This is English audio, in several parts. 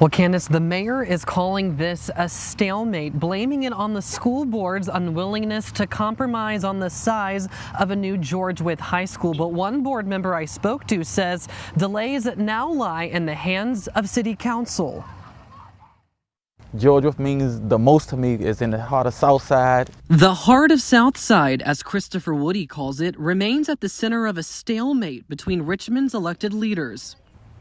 Well, Candace, the mayor is calling this a stalemate, blaming it on the school board's unwillingness to compromise on the size of a new George Wythe High School. But one board member I spoke to says delays now lie in the hands of City Council. George Wythe means the most to me is in the heart of Southside. The heart of Southside, as Christopher Woody calls it, remains at the center of a stalemate between Richmond's elected leaders.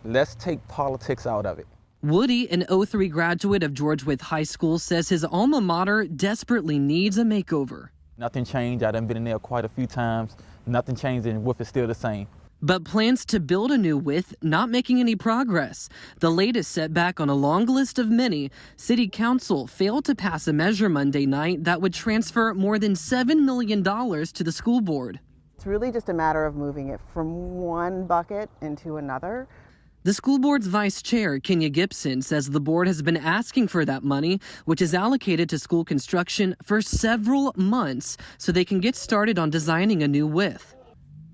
Let's take politics out of it. Woody, an 03 graduate of George Wythe High School, says his alma mater desperately needs a makeover. Nothing changed. I've been in there quite a few times. Nothing changed and Wythe is still the same. But plans to build a new Wythe not making any progress. The latest setback on a long list of many, City Council failed to pass a measure Monday night that would transfer more than $7 million to the school board. It's really just a matter of moving it from one bucket into another. The school board's vice chair, Kenya Gibson, says the board has been asking for that money, which is allocated to school construction, for several months so they can get started on designing a new Wythe.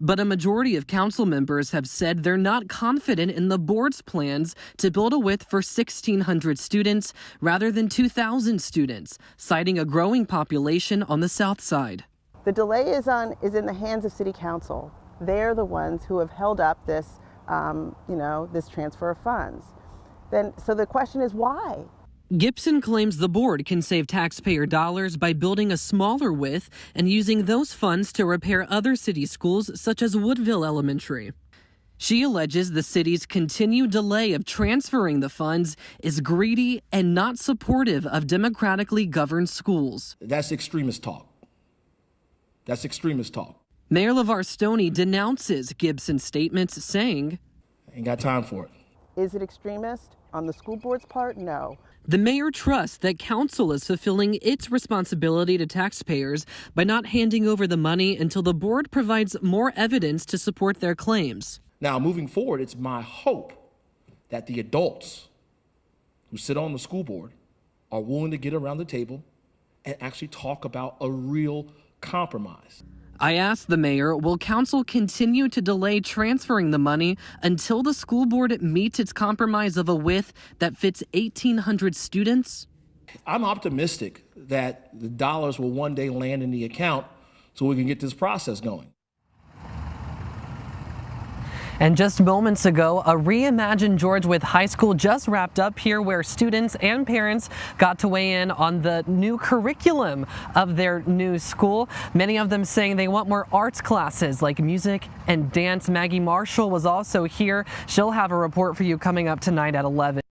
But a majority of council members have said they're not confident in the board's plans to build a Wythe for 1,600 students rather than 2,000 students, citing a growing population on the south side. The delay is, on, is in the hands of City Council. They're the ones who have held up this um, you know, this transfer of funds. Then, so the question is why? Gibson claims the board can save taxpayer dollars by building a smaller Wythe and using those funds to repair other city schools such as Woodville Elementary. She alleges the city's continued delay of transferring the funds is greedy and not supportive of democratically governed schools. That's extremist talk. That's extremist talk. Mayor LeVar Stoney denounces Gibson's statements, saying, Ain't got time for it. Is it extremist on the school board's part? No. The mayor trusts that council is fulfilling its responsibility to taxpayers by not handing over the money until the board provides more evidence to support their claims. Now, moving forward, it's my hope that the adults who sit on the school board are willing to get around the table and actually talk about a real compromise. I asked the mayor, will council continue to delay transferring the money until the school board meets its compromise of a Wythe that fits 1,800 students? I'm optimistic that the dollars will one day land in the account so we can get this process going. And just moments ago, a reimagined George Wythe High School just wrapped up here where students and parents got to weigh in on the new curriculum of their new school. Many of them saying they want more arts classes like music and dance. Maggie Marshall was also here. She'll have a report for you coming up tonight at 11.